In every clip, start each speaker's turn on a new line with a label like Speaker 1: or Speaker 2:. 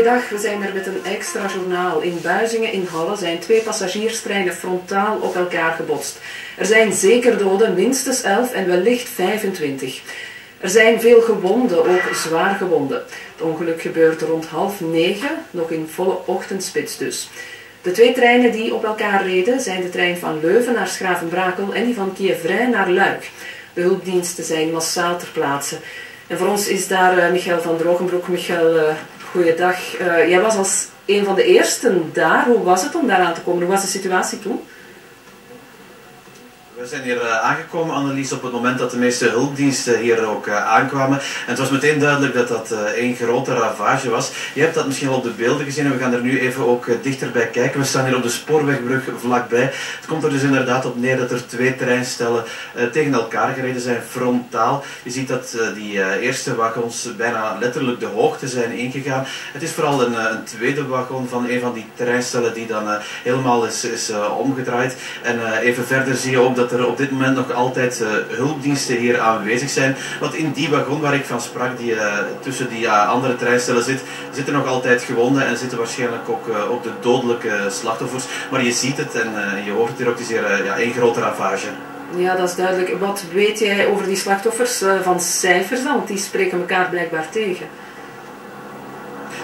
Speaker 1: We zijn er met een extra journaal. In Buizingen in Halle zijn twee passagierstreinen frontaal op elkaar gebotst. Er zijn zeker doden, minstens 11 en wellicht 25. Er zijn veel gewonden, ook zwaar gewonden. Het ongeluk gebeurt rond half negen, nog in volle ochtendspits dus. De twee treinen die op elkaar reden zijn de trein van Leuven naar Schravenbrakel en die van Kievrij naar Luik. De hulpdiensten zijn massaal ter plaatse. En voor ons is daar uh, Michael van Drogenbroek. Michael, uh, goeiedag. Uh, jij was als een van de eersten daar. Hoe was het om daar aan te komen? Hoe was de situatie toen?
Speaker 2: We zijn hier uh, aangekomen, Annelies, op het moment dat de meeste hulpdiensten hier ook uh, aankwamen. En het was meteen duidelijk dat dat uh, één grote ravage was. Je hebt dat misschien al op de beelden gezien en we gaan er nu even ook dichterbij kijken. We staan hier op de spoorwegbrug vlakbij. Het komt er dus inderdaad op neer dat er twee treinstellen tegen elkaar gereden zijn, frontaal. Je ziet dat die eerste wagons bijna letterlijk de hoogte zijn ingegaan. Het is vooral een, een tweede wagon van een van die treinstellen die dan helemaal is, is omgedraaid. En even verder zie je ook dat er op dit moment nog altijd uh, hulpdiensten hier aanwezig zijn. Want in die wagon waar ik van sprak, die uh, tussen die uh, andere treinstellen zit, zitten nog altijd gewonden en zitten waarschijnlijk ook, ook de dodelijke slachtoffers. Maar je ziet het en je hoort het hier ook, het is hier ja, één grote ravage.
Speaker 1: Ja, dat is duidelijk. Wat weet jij over die slachtoffers van cijfers dan? Want die spreken elkaar blijkbaar tegen.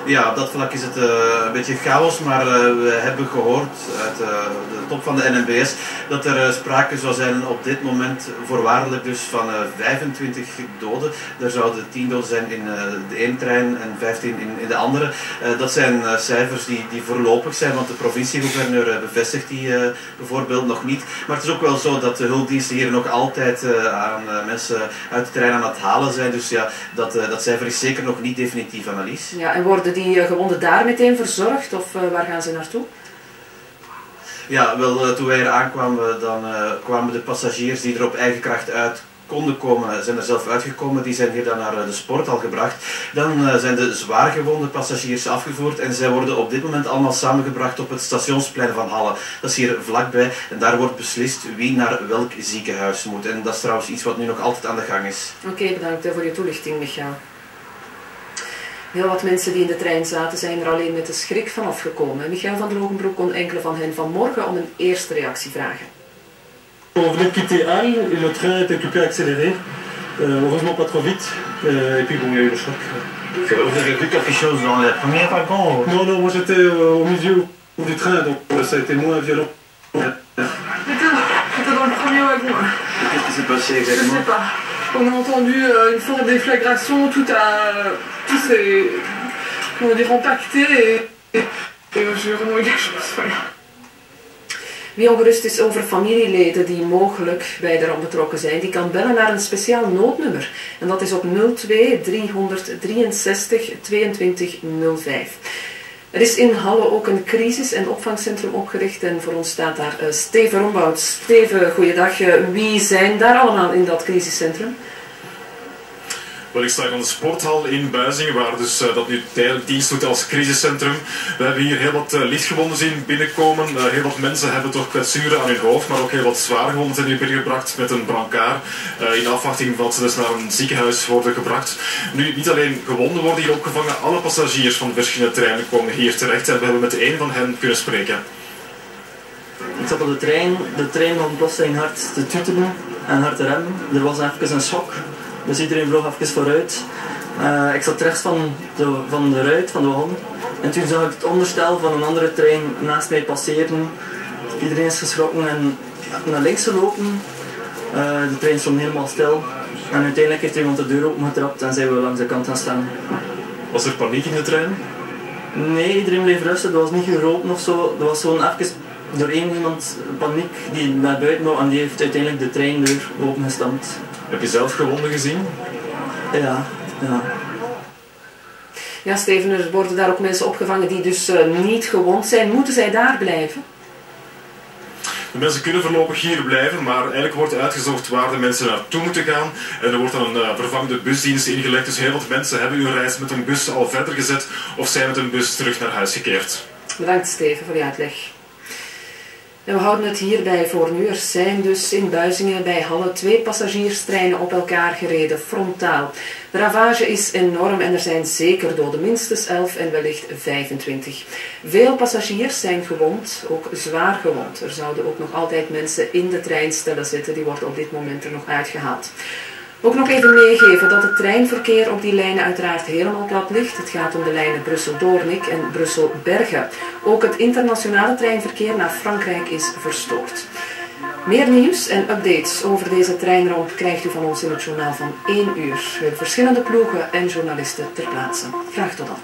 Speaker 2: Ja, op dat vlak is het uh, een beetje chaos, maar uh, we hebben gehoord uit uh, de top van de NMBS dat er sprake zou zijn op dit moment voorwaardelijk dus van 25 doden. Er zouden 10 doden zijn in de ene trein en 15 in, in de andere. dat zijn cijfers die, die voorlopig zijn, want de provinciegouverneur bevestigt die bijvoorbeeld nog niet. Maar het is ook wel zo dat de hulpdiensten hier nog altijd aan mensen uit de trein aan het halen zijn. Dus ja, dat, dat cijfer is zeker nog niet definitief, Annelies.
Speaker 1: Ja, en worden die gewonden daar meteen verzorgd of uh, waar gaan ze naartoe?
Speaker 2: Ja, wel, uh, toen wij er aankwamen, dan kwamen de passagiers die er op eigen kracht uit konden komen, zijn er zelf uitgekomen. Die zijn hier dan naar de sporthal gebracht. Dan zijn de zwaar gewonde passagiers afgevoerd en zij worden op dit moment allemaal samengebracht op het stationsplein van Halle. Dat is hier vlakbij en daar wordt beslist wie naar welk ziekenhuis moet. En dat is trouwens iets wat nu nog altijd aan de gang is.
Speaker 1: Oké, okay, bedankt voor je toelichting, Michael. Heel wat mensen die in de trein zaten zijn er alleen met de schrik van afgekomen. Michael van Drogenbroek kon enkele van hen vanmorgen om een eerste reactie vragen.
Speaker 3: On venait de quitter Halle et le train est occupé à accélérer. Euh, heureusement pas trop vite. Euh, et puis bon, il y a eu le choc.
Speaker 2: Vous avez vu quelque chose dans la première wagon
Speaker 3: Non, non, moi j'étais euh, au milieu du train, donc ça a été moins violent.
Speaker 4: J'étais dans le premier wagon.
Speaker 2: Qu'est-ce qui s'est passé exactement
Speaker 4: Je sais pas. On a entendu euh, une forte déflagration, tout a, tout s'est, comment dire, impacté et, et, j'ai vraiment eu chose. Voilà.
Speaker 1: Wie ongerust is over familieleden die mogelijk bij de ramp betrokken zijn, die kan bellen naar een speciaal noodnummer. En dat is op 02 363 22 05. Er is in Halle ook een crisis- en opvangcentrum opgericht en voor ons staat daar uh, Steven Rombout. Steven, goeiedag. Uh, wie zijn daar allemaal in dat crisiscentrum?
Speaker 5: Wel, ik sta aan de sporthal in Buizingen, waar dus uh, dat nu dienst doet als crisiscentrum. We hebben hier heel wat uh, lichtgewonden zien binnenkomen. Uh, heel wat mensen hebben toch kwetsuren aan hun hoofd, maar ook heel wat zwaar gewonden zijn hier binnengebracht met een brancard. in afwachting van ze dus naar een ziekenhuis worden gebracht. Nu, niet alleen gewonden worden hier opgevangen, alle passagiers van de verschillende treinen komen hier terecht en we hebben met één van hen kunnen spreken.
Speaker 6: Ik zat op de trein, de trein van plotseling hard te tutelen en hard te remmen. Er was even een schok. Dus iedereen vloog even vooruit. Uh, ik zat rechts van de, van de ruit, van de wagon. En toen zag ik het onderstel van een andere trein naast mij passeren. Iedereen is geschrokken en naar links gelopen. Uh, de trein stond helemaal stil. En uiteindelijk heeft iemand de deur opengetrapt en zijn we langs de kant gaan staan.
Speaker 5: Was er paniek in de trein?
Speaker 6: Nee, iedereen bleef rustig. Er was niet geroepen of zo. Er was gewoon even door één iemand paniek die naar buiten wou en die heeft uiteindelijk de treindeur opengestampt.
Speaker 5: Heb je zelf gewonden gezien?
Speaker 6: Ja, ja.
Speaker 1: Ja, Steven, er worden daar ook mensen opgevangen die dus uh, niet gewond zijn. Moeten zij daar blijven?
Speaker 5: De mensen kunnen voorlopig hier blijven, maar eigenlijk wordt uitgezocht waar de mensen naartoe moeten gaan. En er wordt dan een uh, vervangende busdienst ingelegd. Dus heel wat mensen hebben hun reis met een bus al verder gezet of zijn met een bus terug naar huis gekeerd.
Speaker 1: Bedankt Steven voor je uitleg. En we houden het hierbij voor nu. Er zijn dus in Buizingen bij Halle twee passagierstreinen op elkaar gereden, frontaal. De ravage is enorm en er zijn zeker doden, minstens 11 en wellicht 25. Veel passagiers zijn gewond, ook zwaar gewond. Er zouden ook nog altijd mensen in de treinstellen zitten, die worden op dit moment er nog uitgehaald. Ook nog even meegeven dat het treinverkeer op die lijnen uiteraard helemaal plat ligt. Het gaat om de lijnen Brussel-Doornik en Brussel-Bergen. Ook het internationale treinverkeer naar Frankrijk is verstoord. Meer nieuws en updates over deze treinramp krijgt u van ons in het journaal van 1 uur. Verschillende ploegen en journalisten ter plaatse. Graag tot dan.